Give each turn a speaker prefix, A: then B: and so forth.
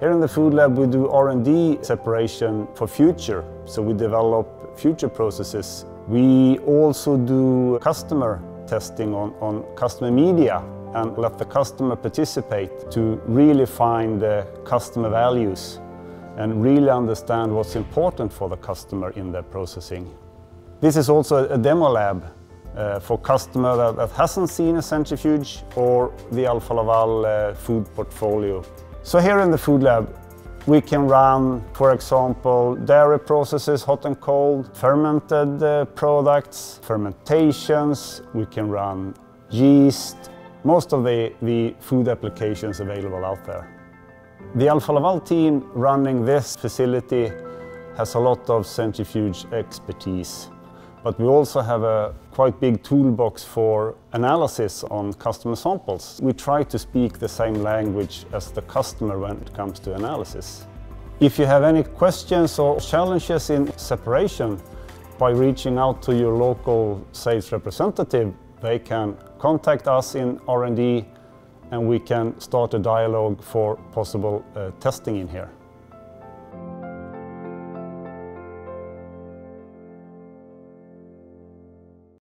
A: Here in the Food Lab we do R&D separation for future, so we develop future processes. We also do customer testing on, on customer media and let the customer participate to really find the customer values and really understand what's important for the customer in their processing. This is also a demo lab uh, for customer that, that, hasn't seen a centrifuge or the Alfa Laval uh, food portfolio. So here in the food lab we can run, for example, dairy processes, hot and cold, fermented uh, products, fermentations, we can run yeast, most of the, the food applications available out there. The Alfa Laval team running this facility has a lot of centrifuge expertise, but we also have a quite big toolbox for analysis on customer samples. We try to speak the same language as the customer when it comes to analysis. If you have any questions or challenges in separation, by reaching out to your local sales representative, they can contact us in R&D and we can start a dialogue for possible uh, testing in here.